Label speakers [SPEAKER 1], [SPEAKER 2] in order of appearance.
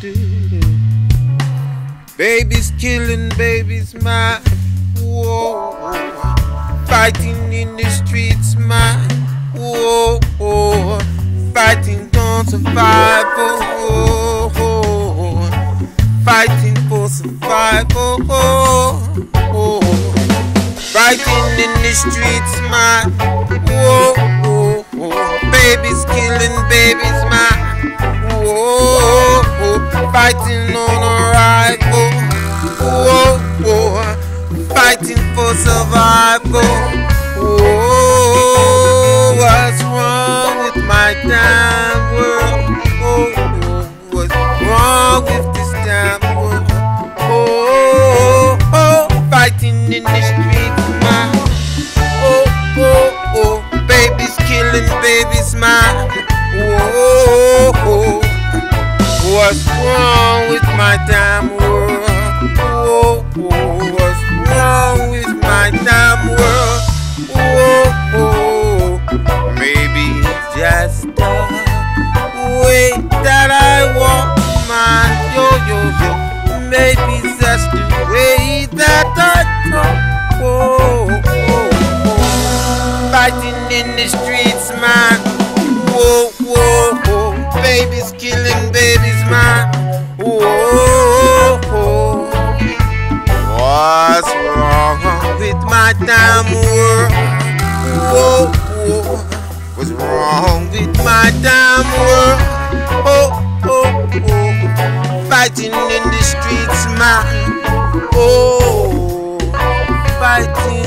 [SPEAKER 1] do. Babies killing babies, man. Whoa, fighting in the streets, man. Whoa, fighting don't survive. Oh, fighting for survival. Oh, oh, fighting in the streets, man. Whoa, whoa, whoa. babies killing babies. Whoa, whoa. Fighting on a rifle. Whoa, whoa. fighting for survival. Whoa, what's wrong with my damn world? Oh, oh, what's wrong with this damn world? Oh, oh, oh, fighting in the streets, man. Oh, oh, oh, babies killing babies, man. Whoa, oh, what's wrong with my damn world? Whoa, oh, what's wrong with my damn world? Whoa, oh, maybe it's just the way that I walk my yo yo yo. Maybe it's just the way that I talk. Whoa, whoa, whoa. Fighting in the streets, man. Whoa, whoa, whoa. Babies killing babies, damn world? Whoa, whoa. What's wrong with my damn world? Oh? oh, oh, oh. Fighting in the streets, man. Oh, fighting